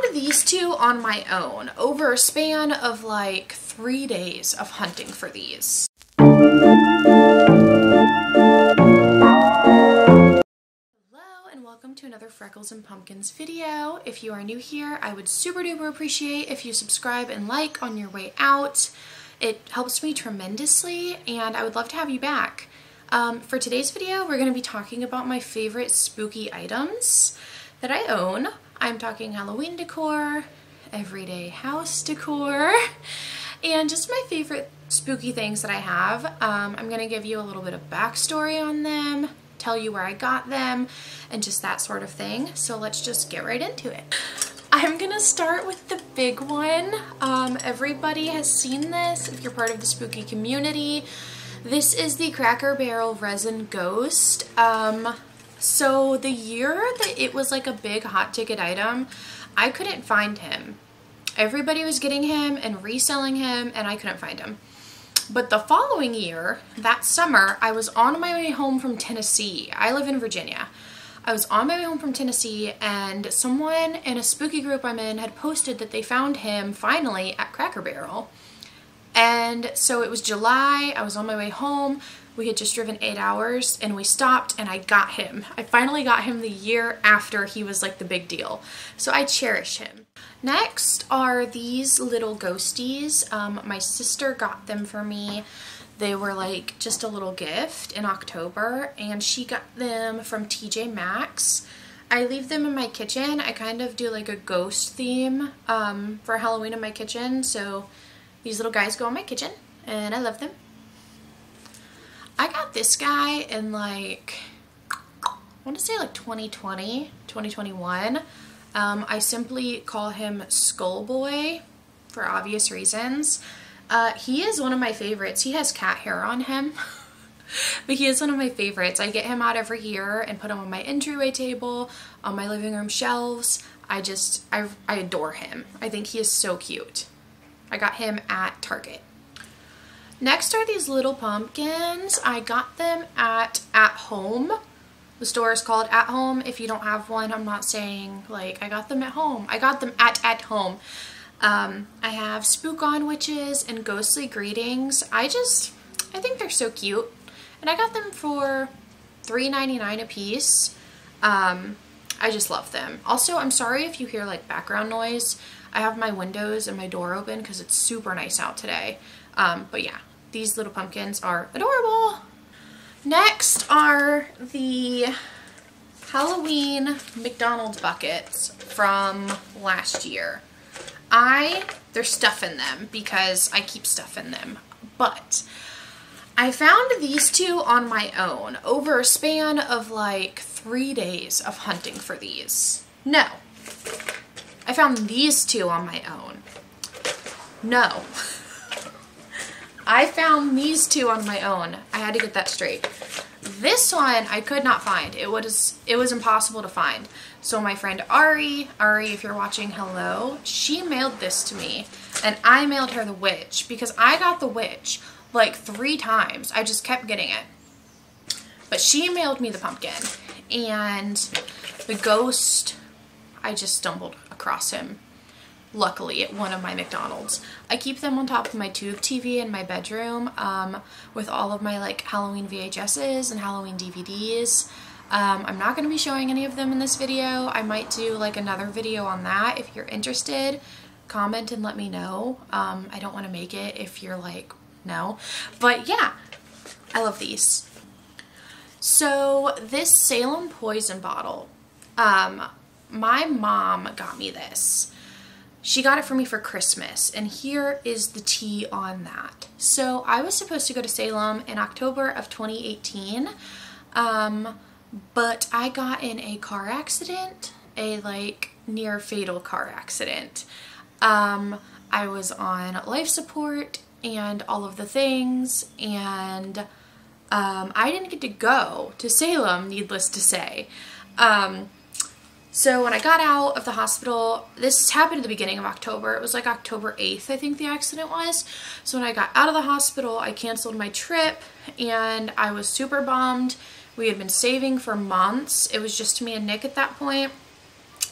found these two on my own over a span of like three days of hunting for these. Hello and welcome to another Freckles and Pumpkins video. If you are new here, I would super duper appreciate if you subscribe and like on your way out. It helps me tremendously and I would love to have you back. Um, for today's video, we're going to be talking about my favorite spooky items that I own. I'm talking Halloween decor, everyday house decor, and just my favorite spooky things that I have. Um, I'm going to give you a little bit of backstory on them, tell you where I got them, and just that sort of thing. So let's just get right into it. I'm gonna start with the big one. Um, everybody has seen this if you're part of the spooky community. This is the Cracker Barrel Resin Ghost. Um, so the year that it was like a big hot ticket item, I couldn't find him. Everybody was getting him and reselling him and I couldn't find him. But the following year, that summer, I was on my way home from Tennessee. I live in Virginia. I was on my way home from Tennessee and someone in a spooky group I'm in had posted that they found him finally at Cracker Barrel. And so it was July, I was on my way home, we had just driven eight hours and we stopped and I got him. I finally got him the year after he was like the big deal. So I cherish him. Next are these little ghosties. Um, my sister got them for me. They were like just a little gift in October and she got them from TJ Maxx. I leave them in my kitchen. I kind of do like a ghost theme um, for Halloween in my kitchen. So these little guys go in my kitchen and I love them. I got this guy in like, I want to say like 2020, 2021. Um, I simply call him Skullboy for obvious reasons. Uh, he is one of my favorites. He has cat hair on him. but he is one of my favorites. I get him out every year and put him on my entryway table, on my living room shelves. I just, I, I adore him. I think he is so cute. I got him at Target. Next are these little pumpkins. I got them at At Home. The store is called At Home. If you don't have one, I'm not saying like I got them at home. I got them at At Home. Um, I have Spook On Witches and Ghostly Greetings. I just, I think they're so cute. And I got them for $3.99 a piece. Um, I just love them. Also, I'm sorry if you hear like background noise. I have my windows and my door open because it's super nice out today. Um, but yeah, these little pumpkins are adorable. Next are the Halloween McDonald's buckets from last year. I, there's stuff in them because I keep stuff in them, but I found these two on my own over a span of like three days of hunting for these. No, I found these two on my own. No. I found these two on my own. I had to get that straight. This one I could not find. It was it was impossible to find. So my friend Ari, Ari if you're watching, hello, she mailed this to me and I mailed her the witch because I got the witch like three times. I just kept getting it. But she mailed me the pumpkin and the ghost, I just stumbled across him luckily at one of my McDonald's. I keep them on top of my tube TV in my bedroom um, with all of my like Halloween VHSs and Halloween DVDs. Um, I'm not going to be showing any of them in this video. I might do like another video on that. If you're interested, comment and let me know. Um, I don't want to make it if you're like, no. But yeah, I love these. So this Salem poison bottle, um, my mom got me this. She got it for me for Christmas, and here is the tea on that. So I was supposed to go to Salem in October of 2018, um, but I got in a car accident, a like near fatal car accident. Um, I was on life support and all of the things, and um, I didn't get to go to Salem, needless to say. Um, so when I got out of the hospital, this happened at the beginning of October. It was like October 8th, I think the accident was. So when I got out of the hospital, I canceled my trip and I was super bummed. We had been saving for months. It was just me and Nick at that point.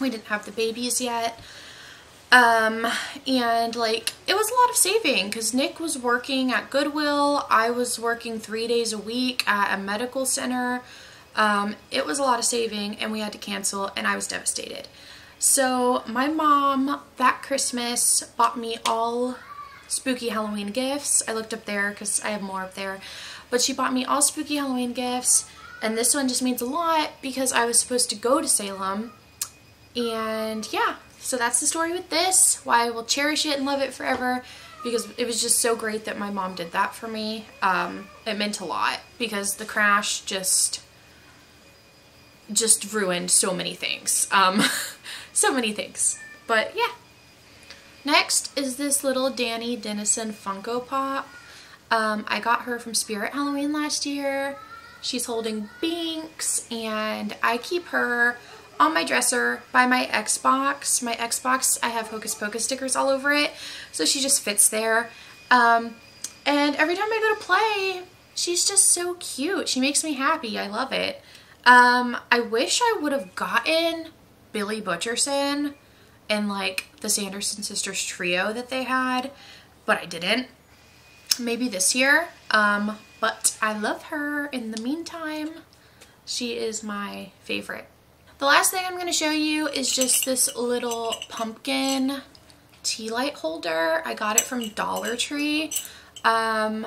We didn't have the babies yet. Um, and like it was a lot of saving because Nick was working at Goodwill. I was working three days a week at a medical center. Um, it was a lot of saving and we had to cancel and I was devastated. So my mom that Christmas bought me all spooky Halloween gifts. I looked up there because I have more up there. But she bought me all spooky Halloween gifts. And this one just means a lot because I was supposed to go to Salem. And yeah, so that's the story with this. Why I will cherish it and love it forever because it was just so great that my mom did that for me. Um, it meant a lot because the crash just just ruined so many things. Um, so many things. But yeah. Next is this little Dani Dennison Funko Pop. Um, I got her from Spirit Halloween last year. She's holding Binks and I keep her on my dresser by my Xbox. My Xbox, I have Hocus Pocus stickers all over it, so she just fits there. Um, and every time I go to play, she's just so cute. She makes me happy. I love it. Um, I wish I would have gotten Billy Butcherson and like the Sanderson sisters trio that they had, but I didn't. Maybe this year. Um, but I love her in the meantime. She is my favorite. The last thing I'm going to show you is just this little pumpkin tea light holder. I got it from Dollar Tree. Um,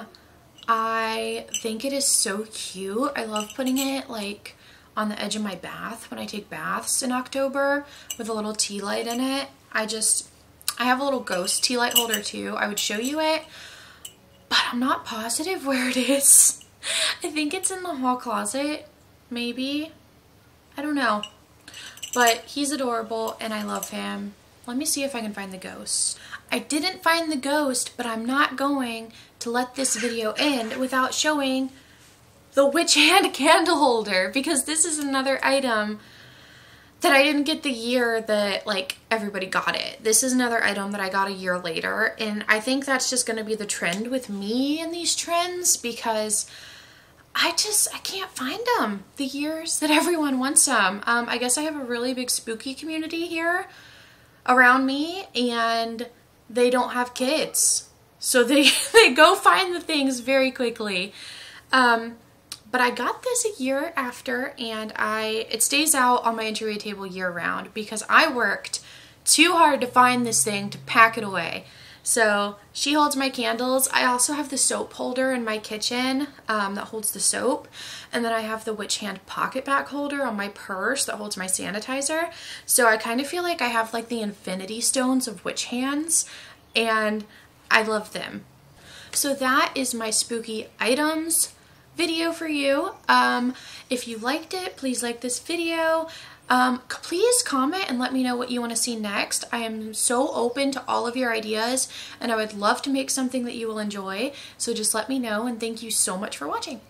I think it is so cute. I love putting it like on the edge of my bath when I take baths in October with a little tea light in it. I just, I have a little ghost tea light holder too. I would show you it, but I'm not positive where it is. I think it's in the hall closet, maybe. I don't know. But he's adorable and I love him. Let me see if I can find the ghost. I didn't find the ghost, but I'm not going to let this video end without showing the witch hand candle holder because this is another item that I didn't get the year that like everybody got it. This is another item that I got a year later and I think that's just going to be the trend with me in these trends because I just, I can't find them the years that everyone wants them. Um, I guess I have a really big spooky community here around me and they don't have kids. So they, they go find the things very quickly. Um, but I got this a year after and I it stays out on my entryway table year round because I worked too hard to find this thing to pack it away. So she holds my candles. I also have the soap holder in my kitchen um, that holds the soap. And then I have the witch hand PocketBac holder on my purse that holds my sanitizer. So I kind of feel like I have like the infinity stones of witch hands and I love them. So that is my spooky items video for you. Um, if you liked it, please like this video. Um, please comment and let me know what you want to see next. I am so open to all of your ideas and I would love to make something that you will enjoy. So just let me know and thank you so much for watching.